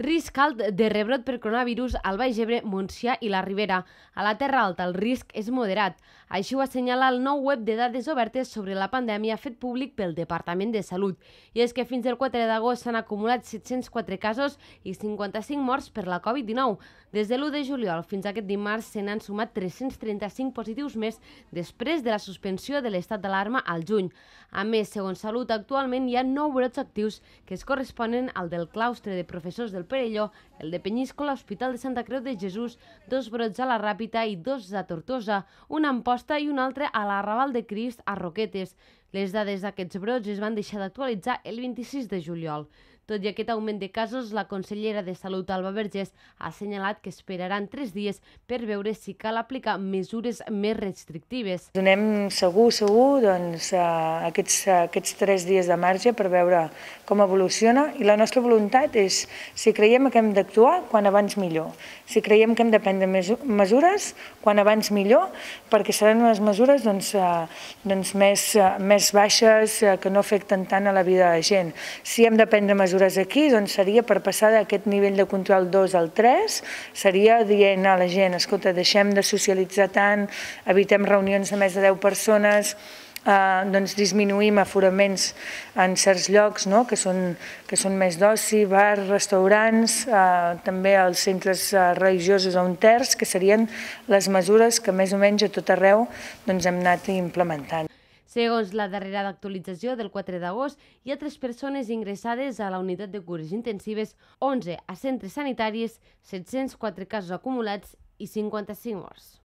Risc alt de rebrot per coronavirus al Baix Ebre, Montsià i la Ribera. A la Terra Alta el risc és moderat. Així ho assenyala el nou web de dades obertes sobre la pandèmia fet públic pel Departament de Salut. I és que fins al 4 d'agost s'han acumulat 704 casos i 55 morts per la Covid-19. Des de l'1 de juliol fins aquest dimarts se n'han sumat 335 positius més després de la suspensió de l'estat d'alarma al juny. A més, segons Salut, actualment hi ha 9 brots actius que es corresponen al del claustre de professors del Perelló, el de Penyíscola, l'Hospital de Santa Creu de Jesús, dos brots a la Ràpita i dos a Tortosa, un a Amposta i un altre a la Raval de Crist a Roquetes. Les dades d'aquests brots es van deixar d'actualitzar el 26 de juliol. Tot i aquest augment de casos, la consellera de Salut, Alba Vergés, ha assenyalat que esperaran tres dies per veure si cal aplicar mesures més restrictives. Donem segur, segur, doncs, aquests, aquests tres dies de marge per veure com evoluciona i la nostra voluntat és, si creiem que hem d'actuar, quan abans millor. Si creiem que hem de prendre mesures, quan abans millor, perquè seran unes mesures doncs, doncs més, més baixes, que no afecten tant a la vida de la gent. Si hem de prendre mesures mesures aquí doncs seria per passar d'aquest nivell de control 2 al 3, seria dient a la gent, escolta, deixem de socialitzar tant, evitem reunions de més de 10 persones, eh, doncs disminuïm aforaments en certs llocs no? que, són, que són més d'oci, bars, restaurants, eh, també els centres eh, religiosos a un terç, que serien les mesures que més o menys a tot arreu doncs, hem anat implementant. Segons la darrera actualització del 4 d'agost, hi ha tres persones ingressades a la unitat de cures intensives, 11 a centres sanitaris, 704 casos acumulats i 55 morts.